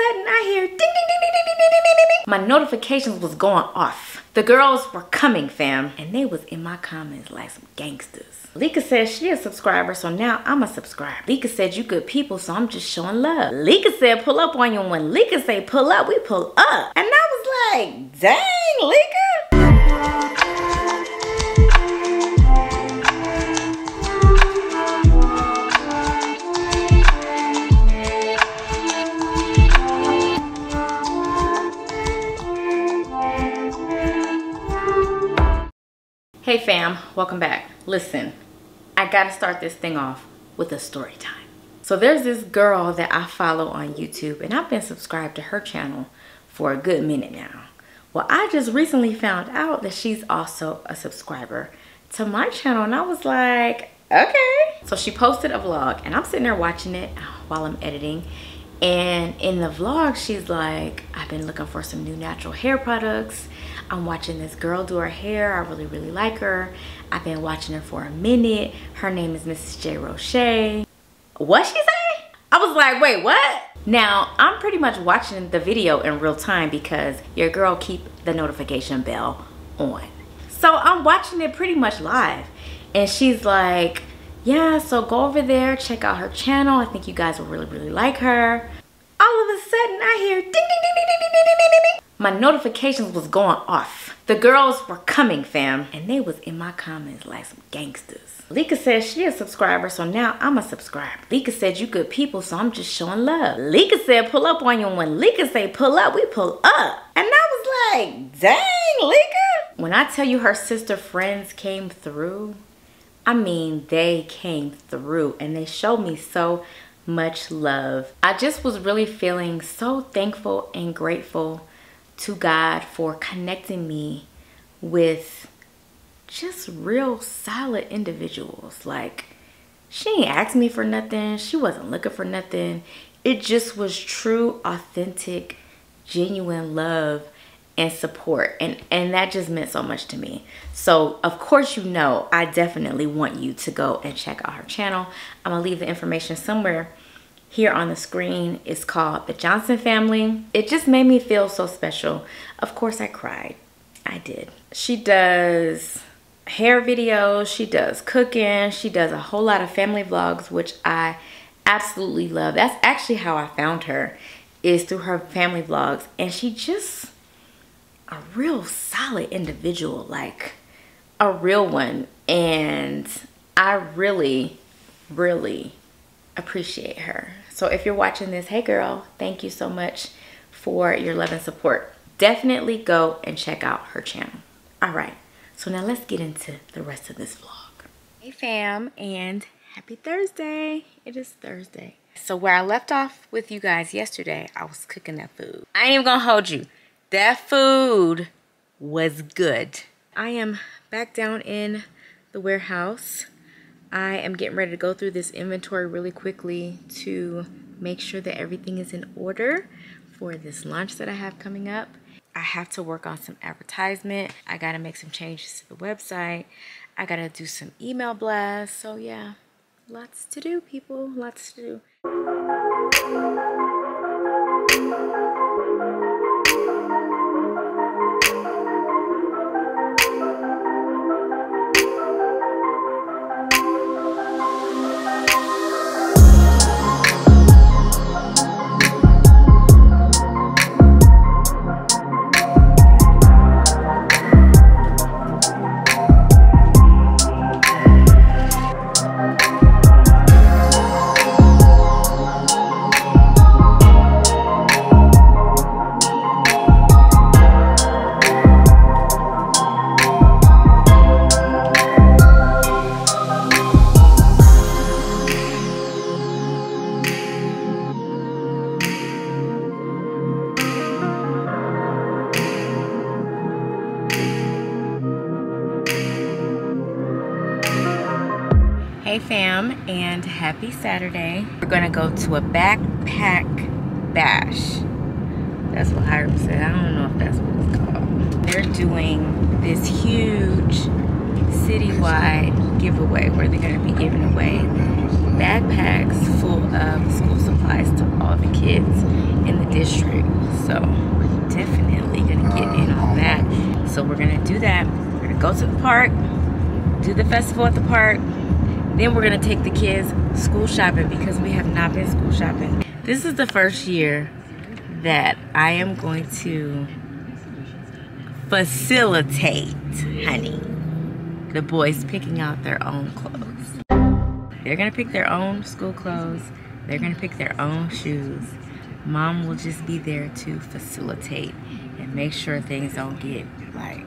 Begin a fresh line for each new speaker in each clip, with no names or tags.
sudden I hear ding, ding, ding, ding, ding, ding, ding, ding, ding. My notifications was going off. The girls were coming, fam. And they was in my comments like some gangsters. Lika said she a subscriber, so now I'm a subscriber. Lika said you good people, so I'm just showing love. Lika said pull up on you. When Lika say pull up, we pull up. And I was like, dang, Lika. Hey fam, welcome back. Listen, I gotta start this thing off with a story time. So there's this girl that I follow on YouTube and I've been subscribed to her channel for a good minute now. Well, I just recently found out that she's also a subscriber to my channel and I was like, okay. So she posted a vlog and I'm sitting there watching it while I'm editing and in the vlog, she's like, I've been looking for some new natural hair products. I'm watching this girl do her hair. I really, really like her. I've been watching her for a minute. Her name is Mrs. J. Roche. What she say? I was like, wait, what? Now, I'm pretty much watching the video in real time because your girl keep the notification bell on. So I'm watching it pretty much live. And she's like, yeah, so go over there, check out her channel. I think you guys will really, really like her. All of a sudden, I hear ding, ding, ding, ding, ding, ding, ding, ding, ding. My notifications was going off. The girls were coming, fam. And they was in my comments like some gangsters. Lika said she a subscriber, so now I'm a subscriber. Lika said you good people, so I'm just showing love. Lika said pull up on you. When Lika say pull up, we pull up. And I was like, dang, Lika. When I tell you her sister friends came through, I mean, they came through and they showed me so much love. I just was really feeling so thankful and grateful to God for connecting me with just real solid individuals. Like, she ain't asked me for nothing. She wasn't looking for nothing. It just was true, authentic, genuine love and support and and that just meant so much to me. So of course you know i definitely want you to go and check out her channel. I'm gonna leave the information somewhere. Here on the screen it's called the johnson family. It just made me feel so special. Of course i cried. I did. She does hair videos. She does cooking. She does a whole lot of family vlogs which i absolutely love. That's actually how i found her is through her family vlogs. And she just a real solid individual, like a real one. And I really, really appreciate her. So if you're watching this, hey girl, thank you so much for your love and support. Definitely go and check out her channel. All right, so now let's get into the rest of this vlog. Hey fam, and happy Thursday. It is Thursday. So where I left off with you guys yesterday, I was cooking that food. I ain't even gonna hold you that food was good. I am back down in the warehouse. I am getting ready to go through this inventory really quickly to make sure that everything is in order for this launch that I have coming up. I have to work on some advertisement. I got to make some changes to the website. I got to do some email blasts. So yeah, lots to do, people. Lots to do. Hey fam, and happy Saturday. We're gonna go to a backpack bash. That's what Hiram said. I don't know if that's what it's called. They're doing this huge citywide giveaway where they're gonna be giving away backpacks full of school supplies to all the kids in the district. So we're definitely gonna get in on that. So we're gonna do that. We're gonna go to the park, do the festival at the park. Then we're gonna take the kids school shopping because we have not been school shopping. This is the first year that I am going to facilitate, honey, the boys picking out their own clothes. They're gonna pick their own school clothes. They're gonna pick their own shoes. Mom will just be there to facilitate and make sure things don't get like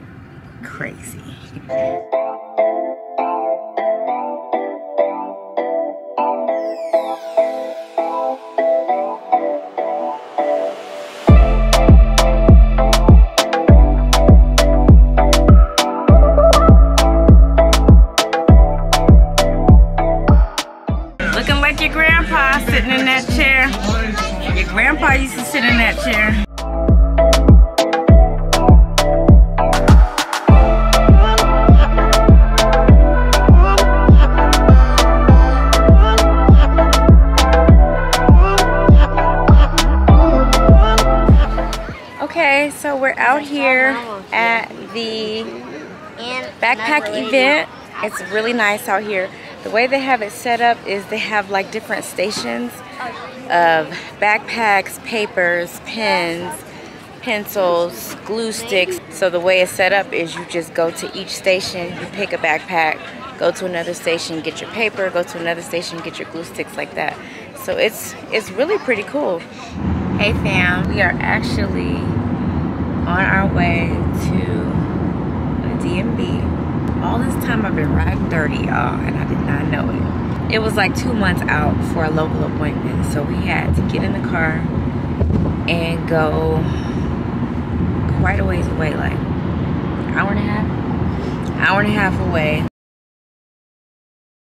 crazy. Okay, so we're out here at the backpack event. It's really nice out here. The way they have it set up is they have like different stations of backpacks, papers, pens, pencils, glue sticks. So the way it's set up is you just go to each station, you pick a backpack, go to another station, get your paper, go to another station, get your glue sticks like that. So it's it's really pretty cool. Hey fam, we are actually on our way to a DMV. All this time I've been riding dirty, y'all, and I did not know it. It was like two months out for a local appointment, so we had to get in the car and go quite a ways away, like hour and a half, hour and a half away.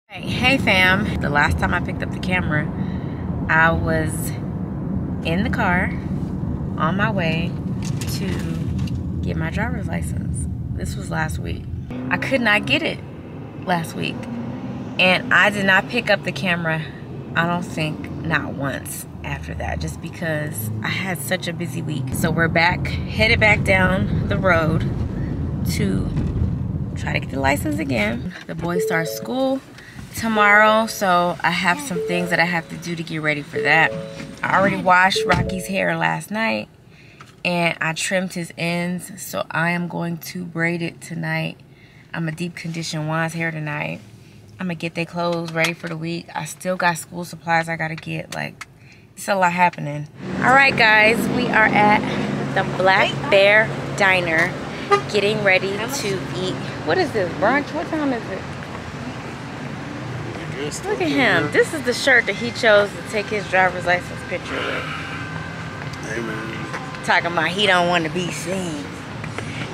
Hey, hey fam, the last time I picked up the camera, I was in the car on my way to get my driver's license. This was last week. I could not get it last week. And I did not pick up the camera, I don't think, not once after that, just because I had such a busy week. So we're back, headed back down the road to try to get the license again. The boys start school tomorrow, so I have some things that I have to do to get ready for that. I already washed Rocky's hair last night and I trimmed his ends, so I am going to braid it tonight. I'm gonna deep condition Juan's hair tonight. I'm gonna get their clothes ready for the week. I still got school supplies I gotta get, like, it's a lot happening. All right, guys, we are at the Black Bear Diner getting ready to eat. What is this, brunch? What time is it? Look at him. This is the shirt that he chose to take his driver's license picture with.
Man.
Talking about he don't want to be seen.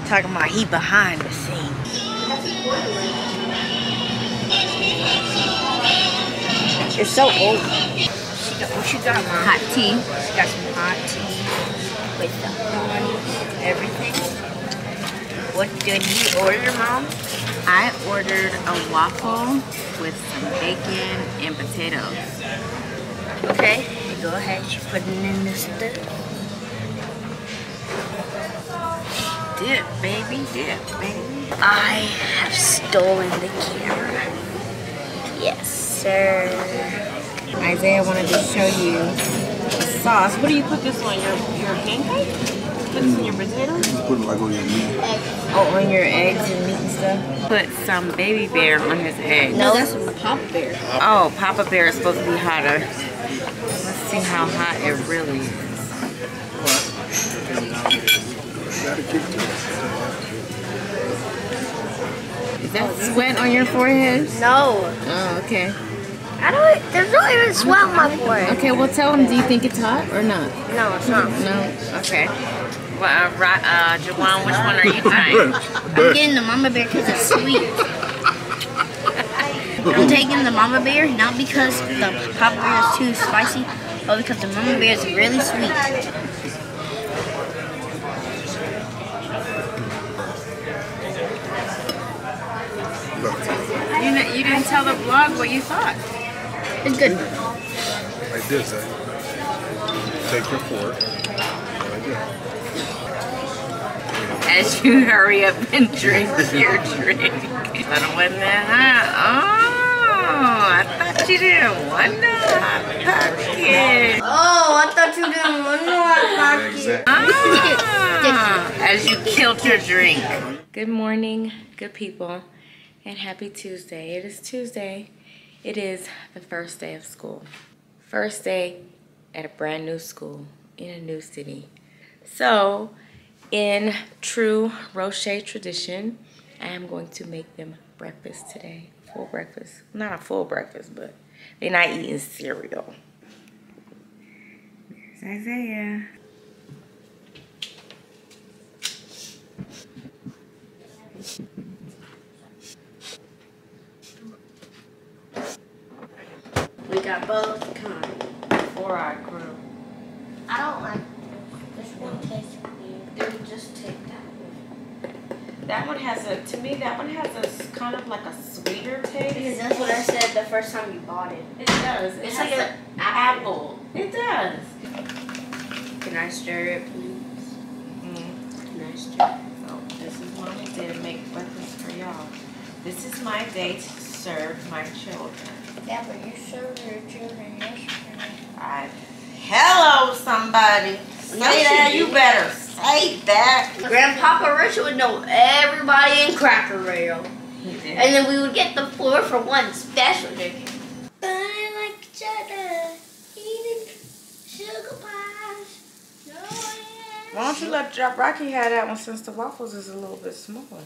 Talking about he behind the scenes. It's so old.
She got, what you got, Mom?
Hot tea.
She got some hot tea with the honey, everything. What did you order, Mom?
I ordered a waffle with some bacon and potatoes.
Okay, go ahead. She's putting in the stuff.
Dip, baby, dip, baby.
I have stolen the camera. Yes, sir.
Isaiah wanted to show you the sauce. What do you put this on? Your your pancake? Put this in your potatoes?
You put it like on your meat.
Oh, on your eggs and meat and stuff? Put some baby bear on his eggs.
No, that's Papa bear.
Oh, Papa Bear is supposed to be hotter. Let's see how hot it really is.
Gotta kick to it.
Is that sweat on your forehead?
No,
Oh, okay.
I don't. There's not even sweat on my forehead.
Okay, well tell them, do you think it's hot or not?
No, it's not.
No? Okay. Well, uh, right, uh, Jawan, which one are you trying?
I'm getting the mama bear because it's sweet. I'm taking the mama bear not because the papa bear is too spicy, but because the mama bear is really sweet.
You, didn't tell the vlog what you thought.
It's good.
like this, eh? take your fork. Like that.
As you hurry up and drink your drink. But it wasn't that hot. Oh, I thought you didn't want no hot pocket.
Oh, I thought you didn't want no hot
Exactly.
Ah, as you killed your drink. Good morning, good people, and happy Tuesday. It is Tuesday. It is the first day of school. First day at a brand new school in a new city. So, in true Roche tradition, I am going to make them breakfast today. Full breakfast. Not a full breakfast, but they're not eating cereal. There's Isaiah.
We got both kind.
Four eye crew.
I don't like this one tastes weird. Dude, just take that one.
That one has a, to me, that one has a s- kind of like a sweeter
Because
taste.
that's what I said the first time you bought it.
It does. It
It's
has
like
an
an
apple. It does.
Can I stir it, please?
Mm.
Can I stir it?
So this is what I did make breakfast for y'all. This is my day to serve my children.
Yeah, but you served your children yesterday.
I, hello, somebody. Say
No,
that. You better say that.
Grandpapa Rich would know everybody in Cracker Rail.
He did.
And then we would get the floor for one special chicken. Burning like each other, eating sugar pies. No,
Why don't you let Rocky have that one since the waffles is a little bit smaller?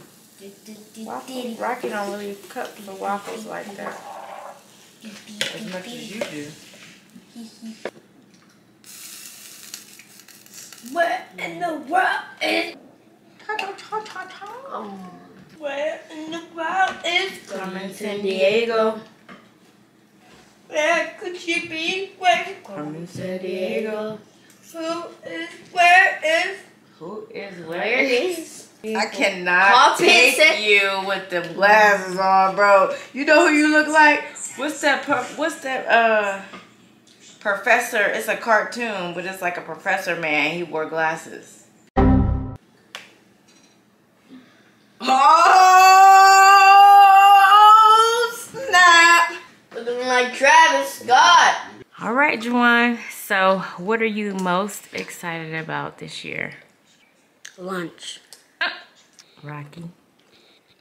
Waffle, Rocky don't really cut the waffles like that as much as you do.
Where in the world is
Oh.
Where in the world is
Carmen
Sandiego? Where could she be? Where?
Carmen Sandiego.
Who is? Where is?
Who is
Where
where?
is?
I cannot
Call
take
Vincent.
you with the glasses on, bro. You know who you look like? What's that? What's that? Uh, professor. It's a cartoon, but it's like a professor man. He wore glasses. Right, Juwan. So, what are you most excited about this year?
Lunch.
Rocky,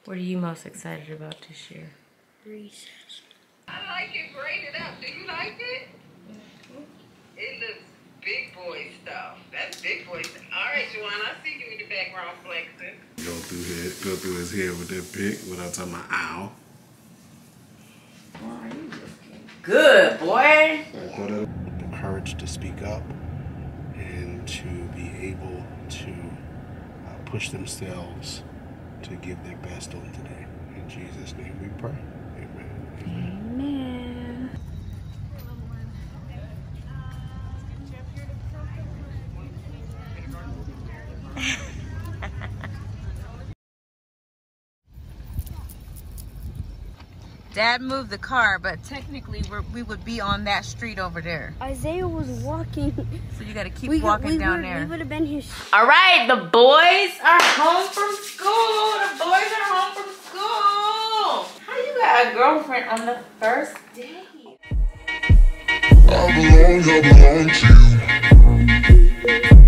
what are you most excited about this year?
Recess.
I like it braided up. Do you like it? It looks big boy stuff. That's big boy stuff. All right, Juwan, I see you in the background flexing.
Go through head, go through his head with that pick without talking about ow.
Good boy.
The courage to speak up and to be able to uh, push themselves to give their best on today. In Jesus' name we pray. Amen. Amen.
Amen. Dad moved the car, but technically we're, we would be on that street over there.
Isaiah was walking.
So you got to keep
We,
walking
we
down
were,
there.
We would have been here.
All right, the boys are home from school. The boys are home from school. How you got a girlfriend on the first day?
I belong, I belong to you.